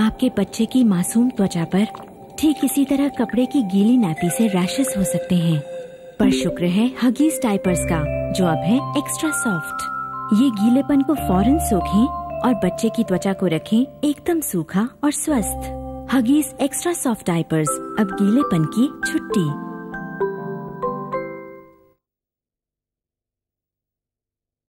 आपके बच्चे की मासूम त्वचा पर ठीक इसी तरह कपड़े की गीली नापी से रैशेस हो सकते हैं। पर शुक्र है हगीज टाइपर्स का, जो अब है एक्स्ट्रा सॉफ्ट ये गीलेपन को फ़ौरन सोखें और बच्चे की त्वचा को रखें एकदम सूखा और स्वस्थ। हगीज एक्स्ट्रा सॉफ्ट टाइपर्स अब गीलेपन की छुट्टी।